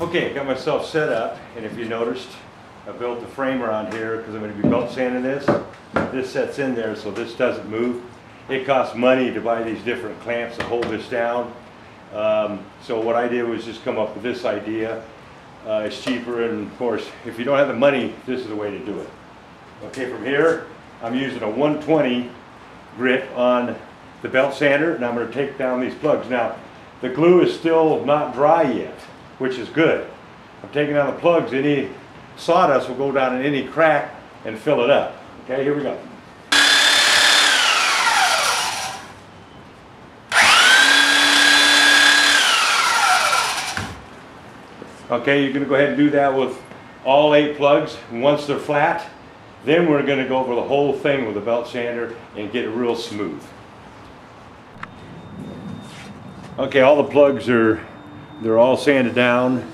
Okay, got myself set up, and if you noticed, I built the frame around here because I'm going to be belt sanding this. This sets in there so this doesn't move. It costs money to buy these different clamps to hold this down. Um, so what I did was just come up with this idea. Uh, it's cheaper, and of course, if you don't have the money, this is the way to do it. Okay, from here, I'm using a 120 grit on the belt sander, and I'm going to take down these plugs. Now, the glue is still not dry yet, which is good. I'm taking down the plugs. Any sawdust will go down in any crack and fill it up. Okay, here we go. Okay, you're going to go ahead and do that with all eight plugs. Once they're flat, then we're going to go over the whole thing with a belt sander and get it real smooth. Okay, all the plugs are, they're all sanded down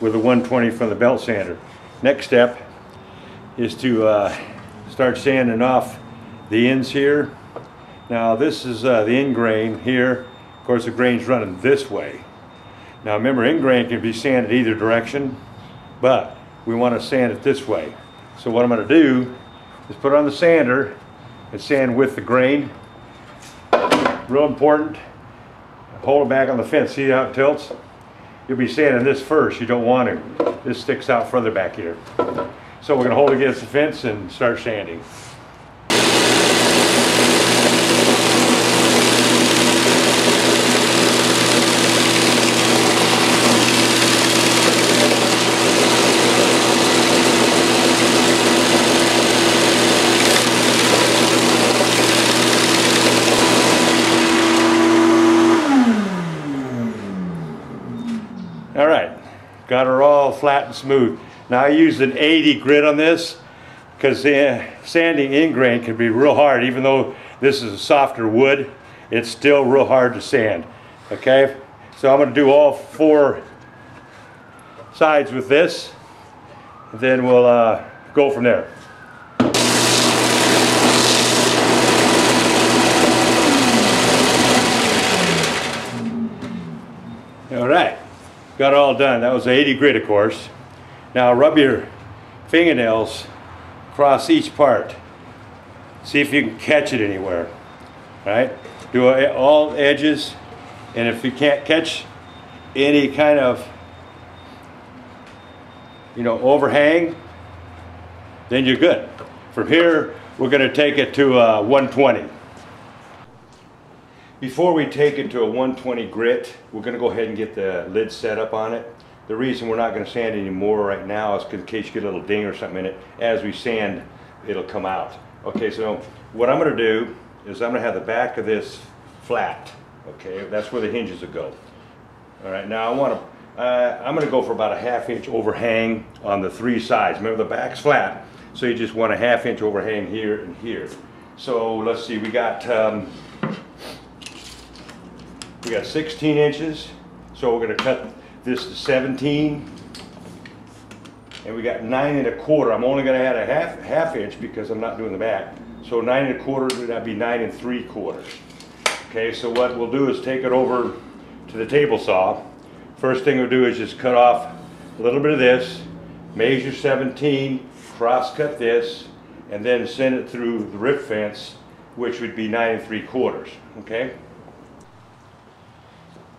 with a 120 from the belt sander. Next step is to uh, start sanding off the ends here. Now this is uh, the end grain here. Of course the grain's running this way. Now remember, end grain can be sanded either direction, but we want to sand it this way. So what I'm going to do is put on the sander and sand with the grain. Real important, hold it back on the fence. See how it tilts? You'll be sanding this first. You don't want to. This sticks out further back here. So we're going to hold it against the fence and start sanding. All right, got her all flat and smooth. Now I used an 80 grit on this because uh, sanding end grain can be real hard. Even though this is a softer wood, it's still real hard to sand. Okay, so I'm going to do all four sides with this. And then we'll uh, go from there. All right got it all done. That was 80 grit, of course. Now rub your fingernails across each part. See if you can catch it anywhere. Right? Do all edges, and if you can't catch any kind of, you know, overhang, then you're good. From here, we're going to take it to uh, 120. Before we take it to a 120 grit, we're going to go ahead and get the lid set up on it. The reason we're not going to sand anymore right now is in case you get a little ding or something in it. As we sand, it'll come out. Okay, so what I'm going to do is I'm going to have the back of this flat. Okay, that's where the hinges will go. All right, now I want to, uh, I'm going to go for about a half inch overhang on the three sides. Remember the back's flat, so you just want a half inch overhang here and here. So let's see, we got um, we got 16 inches, so we're going to cut this to 17. And we got nine and a quarter. I'm only going to add a half half inch because I'm not doing the back. So nine and a quarter would be nine and three quarters. Okay, so what we'll do is take it over to the table saw. First thing we'll do is just cut off a little bit of this, measure 17, cross cut this, and then send it through the rip fence, which would be nine and three quarters. Okay.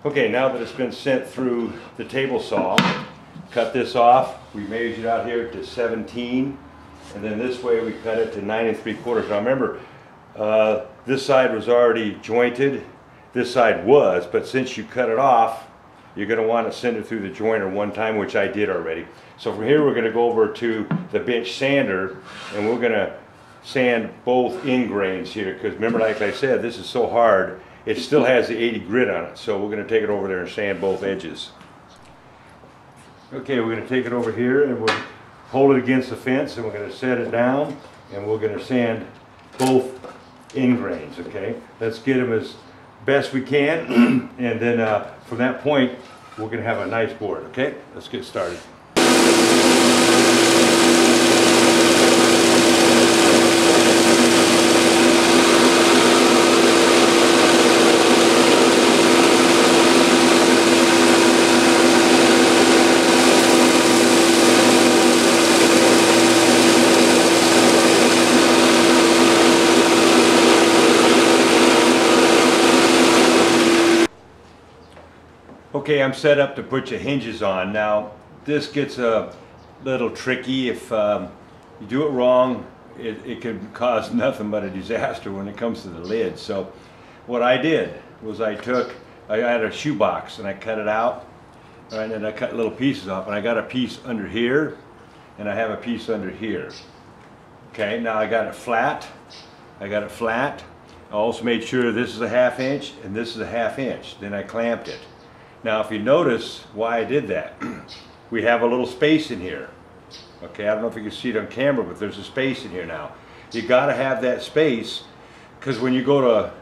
Okay, now that it's been sent through the table saw, cut this off. We measured out here to 17, and then this way we cut it to 9 and 3 quarters. Now remember, uh, this side was already jointed, this side was, but since you cut it off, you're going to want to send it through the jointer one time, which I did already. So from here we're going to go over to the bench sander, and we're going to sand both end grains here, because remember like I said, this is so hard, it still has the 80 grit on it, so we're going to take it over there and sand both edges. Okay, we're going to take it over here and we'll hold it against the fence and we're going to set it down and we're going to sand both end grains, okay? Let's get them as best we can and then uh, from that point we're going to have a nice board, okay? Let's get started. Okay, I'm set up to put your hinges on. Now, this gets a little tricky if um, you do it wrong. It, it could cause nothing but a disaster when it comes to the lid. So, what I did was I took, I had a shoebox and I cut it out, and then I cut little pieces off, and I got a piece under here, and I have a piece under here. Okay, now I got it flat. I got it flat. I also made sure this is a half inch and this is a half inch. Then I clamped it. Now if you notice why I did that, we have a little space in here. Okay, I don't know if you can see it on camera, but there's a space in here now. You gotta have that space because when you go to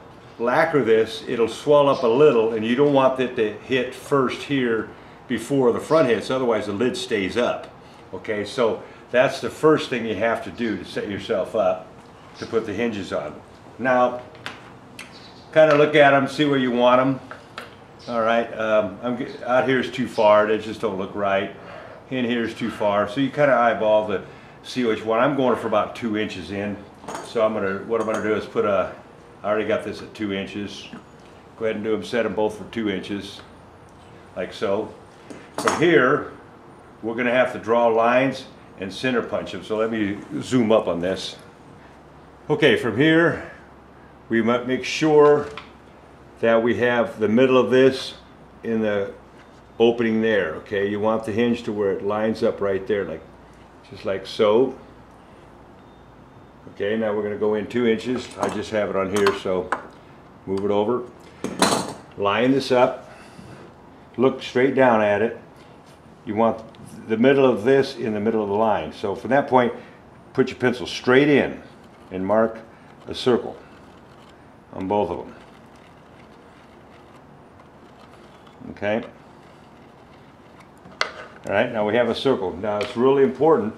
lacquer this, it'll swell up a little and you don't want it to hit first here before the front hits, otherwise the lid stays up. Okay, so that's the first thing you have to do to set yourself up to put the hinges on. Now, kind of look at them, see where you want them. All right, um, I'm out here is too far. They just don't look right. In here is too far. So you kind of eyeball to see which one. I'm going for about two inches in. So I'm gonna, what I'm gonna do is put a, I already got this at two inches. Go ahead and do them, set them both for two inches, like so. From here, we're gonna have to draw lines and center punch them. So let me zoom up on this. Okay, from here, we might make sure that we have the middle of this in the opening there, okay? You want the hinge to where it lines up right there, like just like so. Okay, now we're gonna go in two inches. I just have it on here, so move it over. Line this up, look straight down at it. You want the middle of this in the middle of the line. So from that point, put your pencil straight in and mark a circle on both of them. Okay? All right, now we have a circle. Now it's really important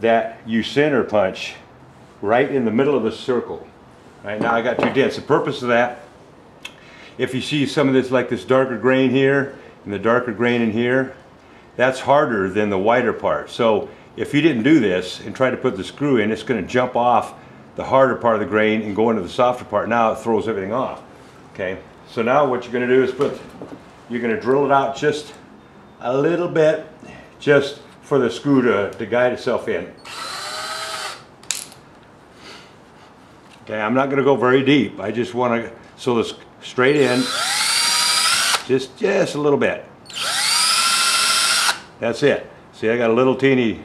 that you center punch right in the middle of the circle. All right, now I got two dents. The purpose of that, if you see some of this like this darker grain here and the darker grain in here, that's harder than the whiter part. So if you didn't do this and try to put the screw in, it's going to jump off the harder part of the grain and go into the softer part. Now it throws everything off. Okay, so now what you're going to do is put, you're going to drill it out just a little bit, just for the screw to, to guide itself in. Okay, I'm not going to go very deep. I just want to, so this straight in, just, just a little bit. That's it. See, I got a little teeny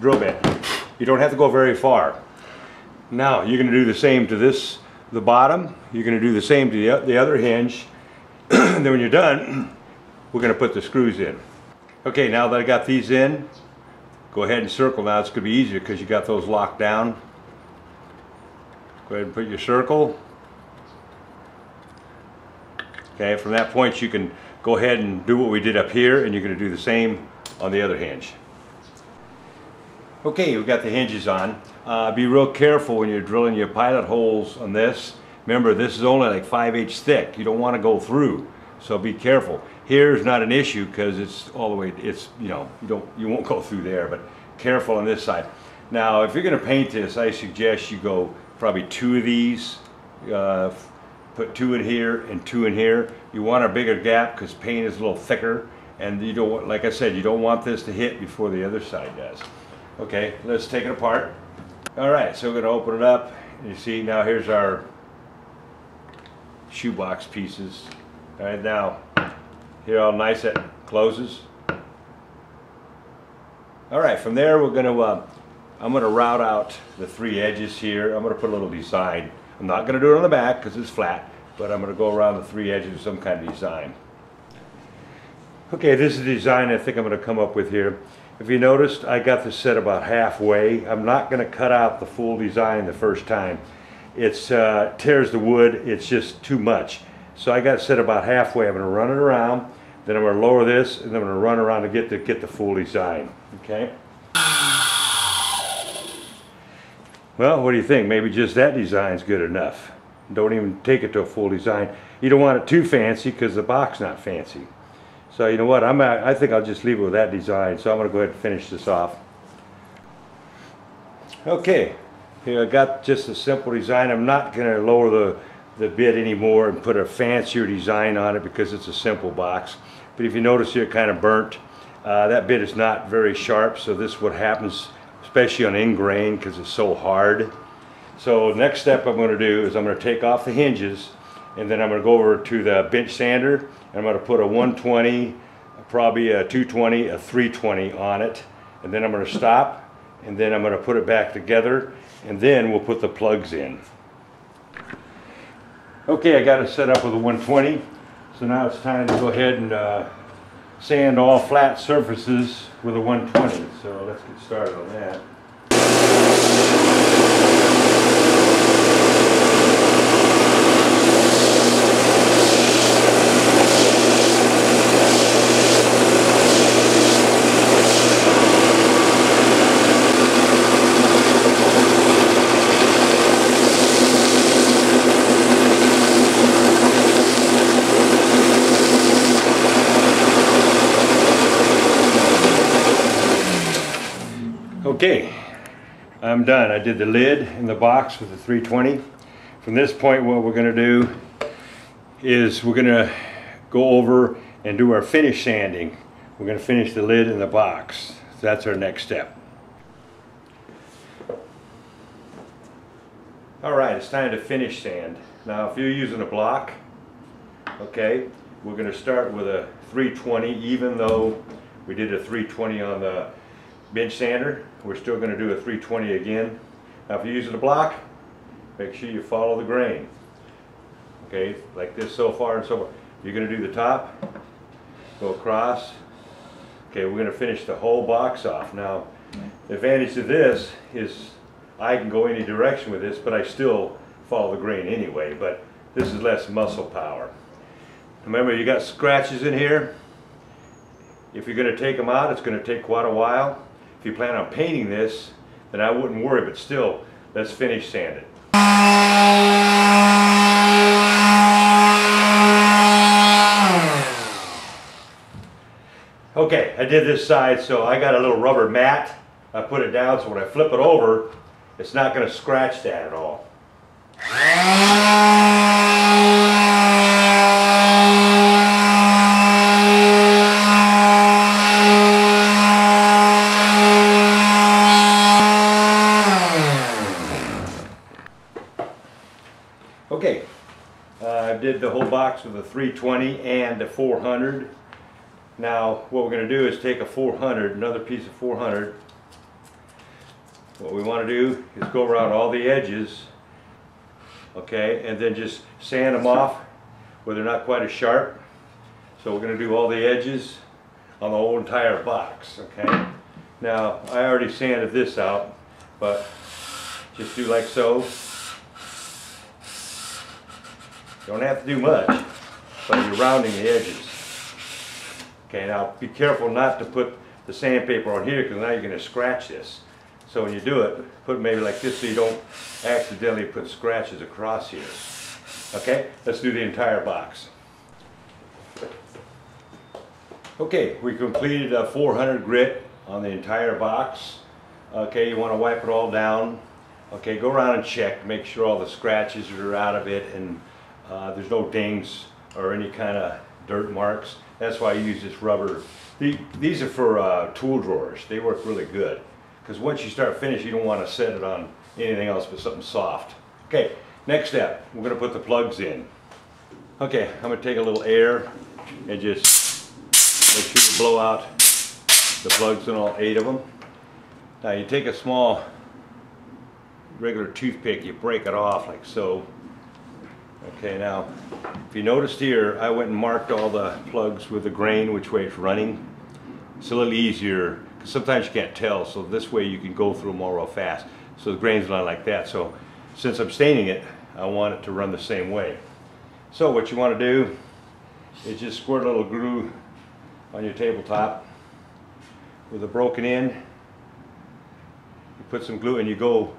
drill bit. You don't have to go very far. Now, you're going to do the same to this, the bottom. You're going to do the same to the, the other hinge. then when you're done, we're going to put the screws in. Okay, now that I got these in, go ahead and circle. Now it's going to be easier because you got those locked down. Go ahead and put your circle. Okay, from that point you can go ahead and do what we did up here and you're going to do the same on the other hinge. Okay, we've got the hinges on. Uh, be real careful when you're drilling your pilot holes on this. Remember, this is only like 5 inch thick. You don't want to go through, so be careful. Here's not an issue because it's all the way, it's, you know, you, don't, you won't go through there, but careful on this side. Now, if you're going to paint this, I suggest you go probably two of these, uh, put two in here and two in here. You want a bigger gap because paint is a little thicker and you don't want, like I said, you don't want this to hit before the other side does. Okay, let's take it apart. All right, so we're gonna open it up. You see now here's our shoebox pieces. All right, now here all nice it closes. All right, from there we're gonna, uh, I'm gonna route out the three edges here. I'm gonna put a little design. I'm not gonna do it on the back because it's flat, but I'm gonna go around the three edges with some kind of design. Okay, this is the design I think I'm to come up with here. If you noticed, I got this set about halfway. I'm not to cut out the full design the first time. It uh, tears the wood, it's just too much. So I got set about halfway. I'm going to run it around, then I'm going to lower this, and then I'm going to run around to get the, get the full design. Okay? Well, what do you think? Maybe just that design's good enough. Don't even take it to a full design. You don't want it too fancy because the box not fancy. So you know what, I'm, I think I'll just leave it with that design. So I'm going to go ahead and finish this off. Okay, here I got just a simple design. I'm not going to lower the, the bit anymore and put a fancier design on it because it's a simple box. but if you notice here, it kind of burnt. Uh, that bit is not very sharp, so this is what happens, especially on end grain, because it's so hard. So next step I'm going to do is I'm going to take off the hinges, and then I'm going to go over to the bench sander, and I'm going to put a 120, probably a 220, a 320 on it, and then I'm going to stop, and then I'm going to put it back together, and then we'll put the plugs in. Okay, I got it set up with a 120. So now it's time to go ahead and uh, sand all flat surfaces with a 120. So let's get started on that. Okay, I'm done. I did the lid in the box with the 320. From this point, what we're gonna do is we're gonna go over and do our finish sanding. We're gonna finish the lid in the box. That's our next step. All right, it's time to finish sand. Now, if you're using a block, okay, we're gonna start with a 320, even though we did a 320 on the bench sander. We're still going to do a 320 again. Now if you're using a block, make sure you follow the grain. Okay, like this so far and so forth. You're going to do the top, go across. Okay, we're going to finish the whole box off. Now, the advantage of this is I can go any direction with this, but I still follow the grain anyway, but this is less muscle power. Remember, you got scratches in here. If you're going to take them out, it's going to take quite a while. If you plan on painting this, then I wouldn't worry, but still, let's finish sand it. Okay, I did this side, so I got a little rubber mat. I put it down so when I flip it over, it's not going to scratch that at all. Okay, uh, I the whole box with a 320 and a 400. Now, what we're going to do is take a 400, another piece of 400. What we want to do is go around all the edges, okay, and then just sand them off where they're not quite as sharp. So we're going to do all the edges on the whole entire box, okay. Now, I already sanded this out, but just do like so. Don't have to do much, but you're rounding the edges. Okay, now be careful not to put the sandpaper on here because now you're going to scratch this. So when you do it, put maybe like this so you don't accidentally put scratches across here. Okay, let's do the entire box. Okay, we completed a 400 grit on the entire box. Okay, you want to wipe it all down. Okay, go around and check, make sure all the scratches are out of it and uh, there's no dings or any kind of dirt marks. That's why I use this rubber. The, these are for uh, tool drawers. They work really good. Because once you start finish, you don't want to set it on anything else but something soft. Okay, next step, we're going to put the plugs in. Okay, I'm going to take a little air and just make sure you blow out the plugs in all eight of them. Now you take a small regular toothpick, you break it off like so. Okay, now, if you noticed here, I went and marked all the plugs with the grain, which way it's running. It's a little easier, because sometimes you can't tell, so this way you can go through them all real fast. So the grain's not like that, so since I'm staining it, I want it to run the same way. So what you want to do is just squirt a little glue on your tabletop with a broken end. You put some glue and you go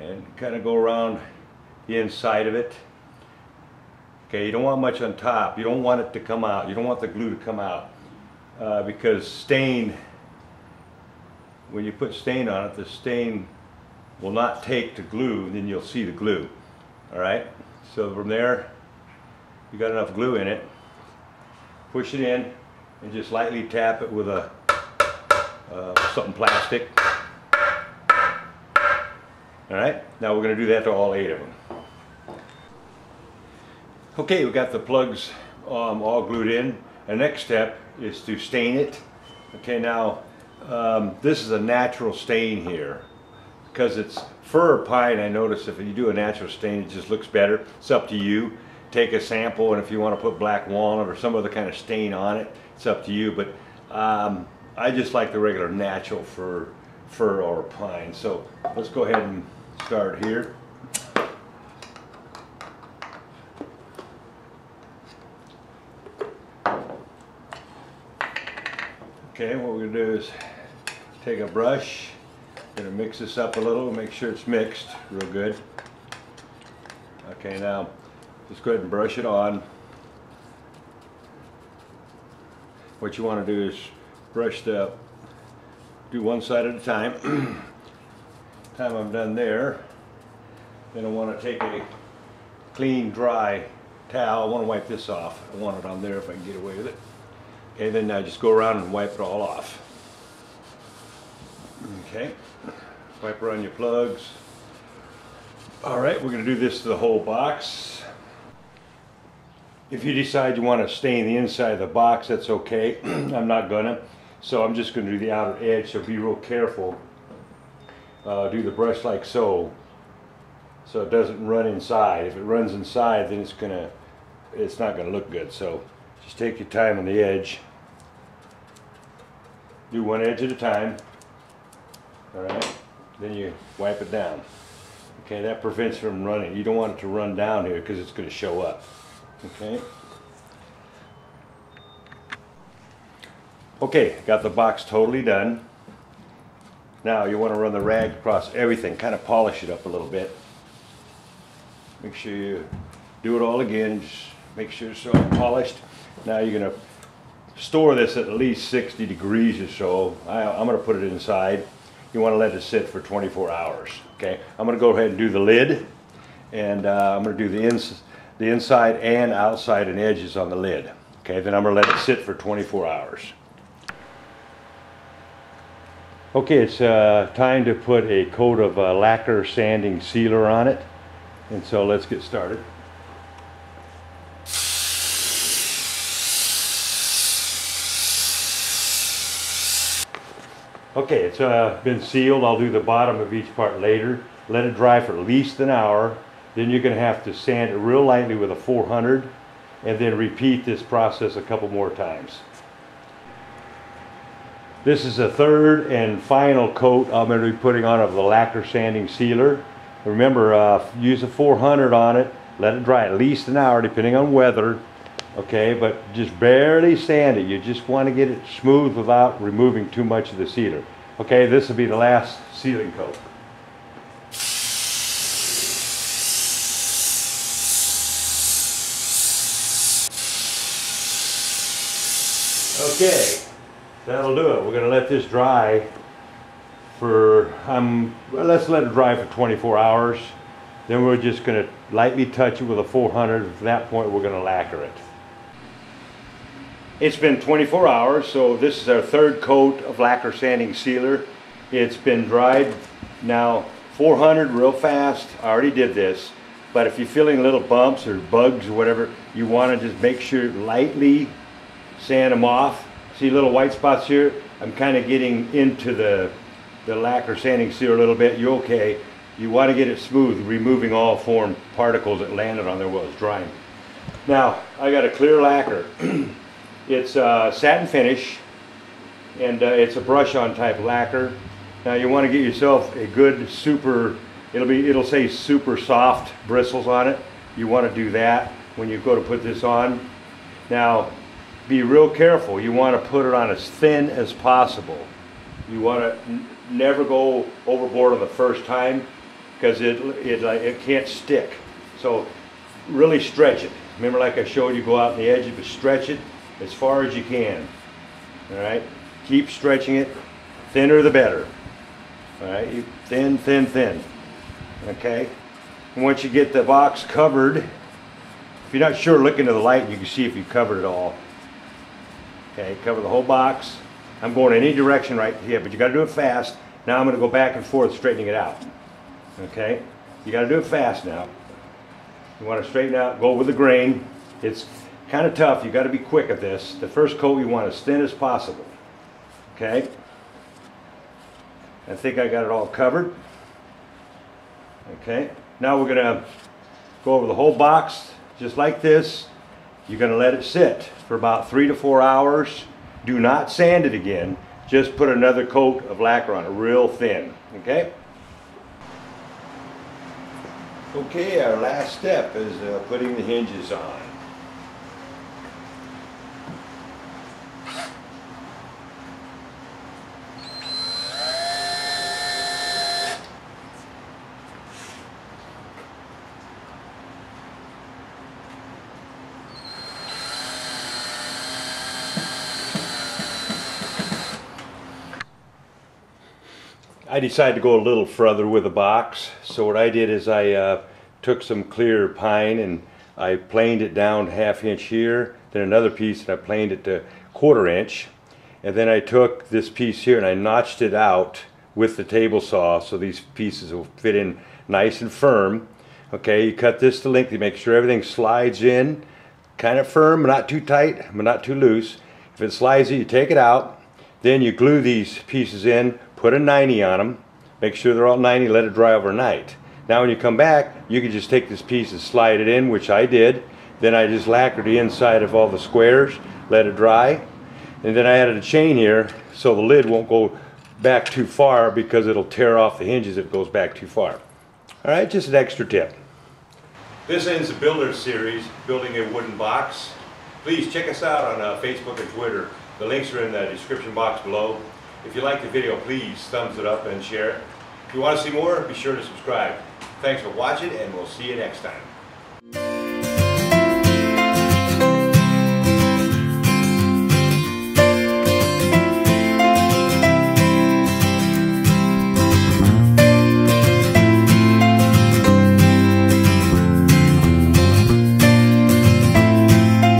and kind of go around the inside of it. Okay, you don't want much on top. You don't want it to come out. You don't want the glue to come out uh, because stain, when you put stain on it, the stain will not take the glue, and then you'll see the glue. All right, so from there, you got enough glue in it. Push it in, and just lightly tap it with a uh, something plastic. All right, now we're going to do that to all eight of them. Okay, we got the plugs um, all glued in. The next step is to stain it. Okay, now um, this is a natural stain here because it's fir or pine. I notice if you do a natural stain, it just looks better. It's up to you. Take a sample, and if you want to put black walnut or some other kind of stain on it, it's up to you. But um, I just like the regular natural fir, fir or pine. So let's go ahead and start here. Okay, what we're gonna do is take a brush, gonna mix this up a little, make sure it's mixed real good. Okay, now just go ahead and brush it on. What you want to do is brush the, do one side at a time. time I'm done there, then I want to take a clean, dry towel. I want to wipe this off. I want it on there if I can get away with it. Okay, then I just go around and wipe it all off. Okay, wipe around your plugs. All right, we're gonna do this to the whole box. If you decide you want to stain the inside of the box, that's okay. I'm not gonna. So I'm just gonna do the outer edge, so be real careful. Uh, do the brush like so, so it doesn't run inside. If it runs inside, then it's gonna, it's not gonna look good. So just take your time on the edge. Do one edge at a time. All right. Then you wipe it down. Okay, that prevents from running. You don't want it to run down here because it's going to show up. Okay. Okay, got the box totally done. Now you want to run the rag across everything, kind of polish it up a little bit. Make sure you do it all again, just make sure it's all polished. Now you're going to store this at least 60 degrees or so. I, am going to put it inside. You want to let it sit for 24 hours. Okay, I'm going to go ahead and do the lid, and uh, I'm going to do the, ins the inside and outside and edges on the lid. Okay, then I'm going to let it sit for 24 hours. Okay, it's uh, time to put a coat of uh, lacquer sanding sealer on it. And so let's get started. Okay, it's uh, been sealed. I'll do the bottom of each part later. Let it dry for at least an hour. Then you're going to have to sand it real lightly with a 400 and then repeat this process a couple more times. This is the third and final coat I'm going to be putting on of the lacquer sanding sealer. Remember, uh, use a 400 on it. Let it dry at least an hour depending on weather okay but just barely sand it. You just want to get it smooth without removing too much of the sealer okay this will be the last sealing coat. Okay that'll do it. We're going to let this dry for um, let's let it dry for 24 hours. Then we're just going to lightly touch it with a 400 at that point we're going to lacquer it it's been 24 hours, so this is our third coat of lacquer sanding sealer. It's been dried now 400 real fast. I already did this. But if you're feeling little bumps or bugs or whatever, you want to just make sure lightly sand them off. See little white spots here? I'm kind of getting into the, the lacquer sanding sealer a little bit. You're okay. You want to get it smooth, removing all foreign particles that landed on there while it's drying. Now, I got a clear lacquer. It's a satin finish and uh, it's a brush-on type lacquer. Now you want to get yourself a good super, it'll be, it'll say super soft bristles on it. You want to do that when you go to put this on. Now be real careful. You want to put it on as thin as possible. You want to never go overboard on the first time because it, it, uh, it can't stick. So really stretch it. Remember like I showed you, go out on the edge, but stretch it as far as you can. All right, keep stretching it. Thinner the better. All right, you thin, thin, thin. Okay. And once you get the box covered, if you're not sure, look into the light you can see if you covered it all. Okay, cover the whole box. I'm going any direction right here, but you gotta do it fast. Now I'm gonna go back and forth straightening it out. Okay, you gotta do it fast now. You wanna straighten out, go with the grain. It's kinda tough, you gotta be quick at this. The first coat you want as thin as possible. Okay? I think I got it all covered. Okay, now we're gonna go over the whole box, just like this. You're gonna let it sit for about three to four hours. Do not sand it again. Just put another coat of lacquer on it, real thin, okay? Okay, our last step is uh, putting the hinges on. I decided to go a little further with the box. So what I did is I uh, took some clear pine and I planed it down half inch here, then another piece and I planed it to quarter inch. And then I took this piece here and I notched it out with the table saw so these pieces will fit in nice and firm. Okay, you cut this to length, you make sure everything slides in kind of firm, not too tight, but not too loose. If it slides you take it out, then you glue these pieces in, put a 90 on them, make sure they're all 90, let it dry overnight. Now when you come back, you can just take this piece and slide it in, which I did. Then I just lacquered the inside of all the squares, let it dry. And then I added a chain here so the lid won't go back too far because it'll tear off the hinges if it goes back too far. All right, just an extra tip. This ends the Builder series, Building a Wooden Box. Please check us out on uh, Facebook and Twitter. The links are in the description box below. If you like the video, please thumbs it up and share it. If you want to see more, be sure to subscribe. Thanks for watching and we'll see you next time.